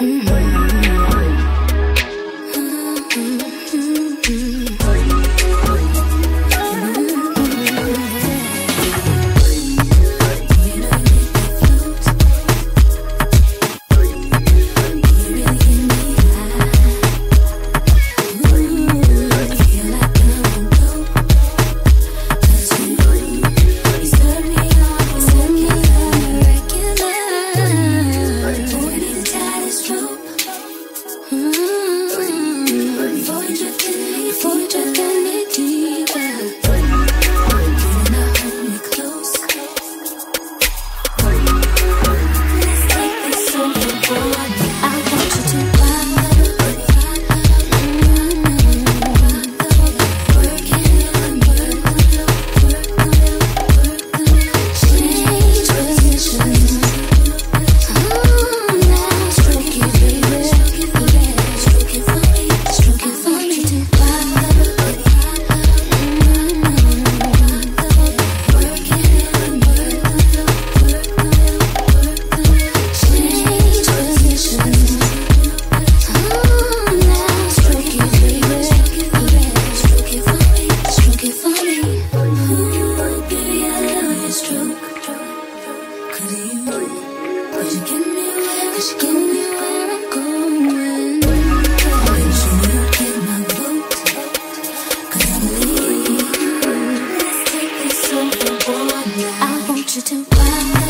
Mm-hmm. Bye.